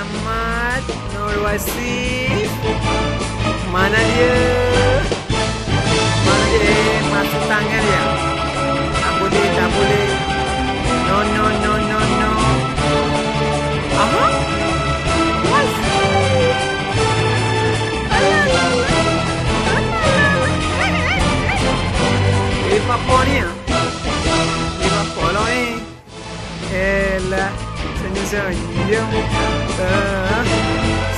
Muhammad Nur Wasif Mana Uh,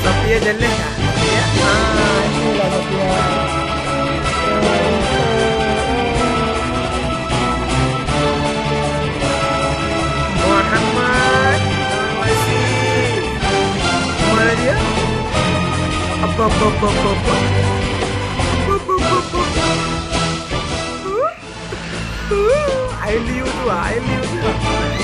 Sophia jelek ah Ya Ah? Apa apa apa apa apa Uh, I tu ah, I liu tu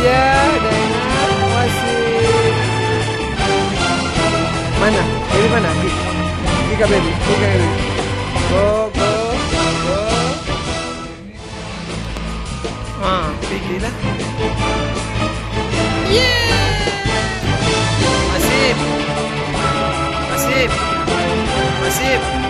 Sophia dengan masih. Mana? Baby mana? Pergi. Pergi ke baby. Pergi ke baby. Go, go, go. Ah, pergilah. Masif. Masif. Masif.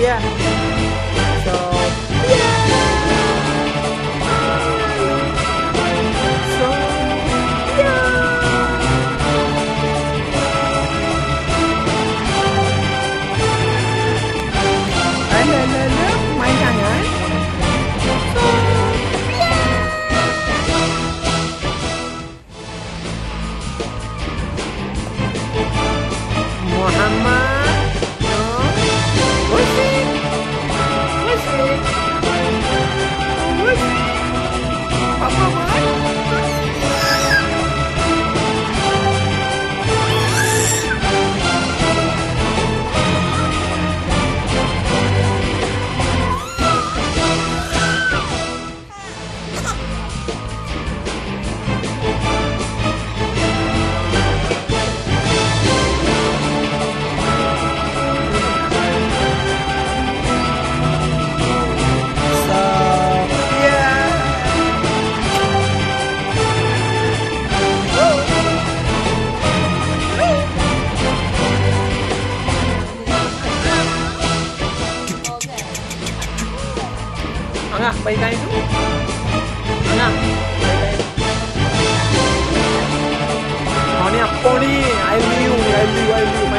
Yeah. Baikkan itu. Itu. Oh, ni apa ni? I liu ni, I liu, main I liu tu.